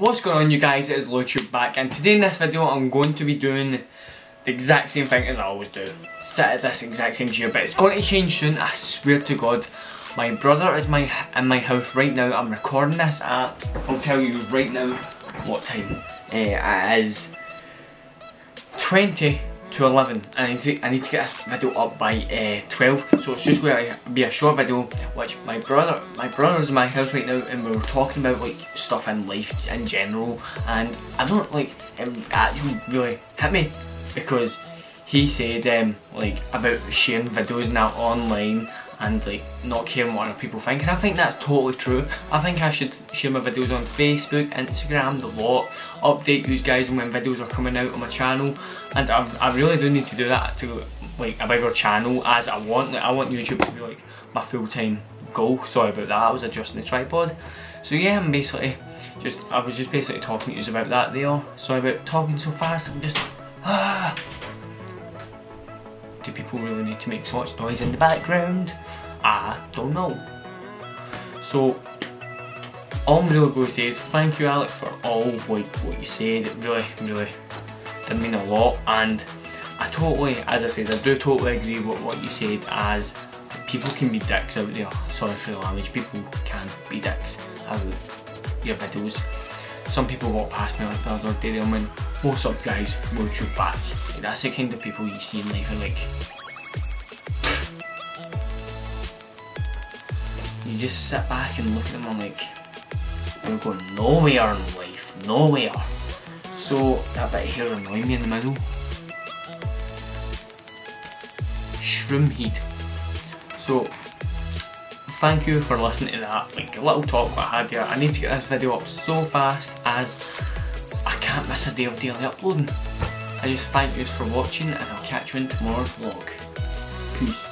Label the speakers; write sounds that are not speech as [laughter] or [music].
Speaker 1: What's going on you guys, it is LewTube back and today in this video I'm going to be doing the exact same thing as I always do. Sit at this exact same chair but it's going to change soon, I swear to god. My brother is my in my house right now, I'm recording this at, I'll tell you right now what time. Uh, it is 20 to 11 I need to, I need to get this video up by uh, 12 so it's just going to be a short video which my brother my brother's in my house right now and we are talking about like stuff in life in general. And I don't like it actually really hit me because he said um, like about sharing videos now online and like not caring what other people think and I think that's totally true. I think I should share my videos on Facebook, Instagram, the lot, update you guys when videos are coming out on my channel and I, I really do need to do that to like a bigger channel as I want. Like, I want YouTube to be like my full-time goal. Sorry about that, I was adjusting the tripod. So yeah, I'm basically just, I was just basically talking to you about that there. Sorry about talking so fast, I'm just, [sighs] ah. Do people really need to make so much noise in the background? I don't know. So, all I'm really going to say is thank you Alex for all what you said, it really, really did mean a lot and I totally, as I said, I do totally agree with what you said as people can be dicks out there, sorry for the language, people can be dicks about your videos. Some people walk past me like the other day, win, what's up guys, LewTube back. That's the kind of people you see in life and like, you just sit back and look at them and like, they're going nowhere in life, nowhere. So that bit here annoying me in the middle. Shroom heat. So thank you for listening to that like a little talk I had here. I need to get this video up so fast as can't miss a day of daily uploading. I just thank you for watching and I'll catch you in tomorrow's vlog. Peace.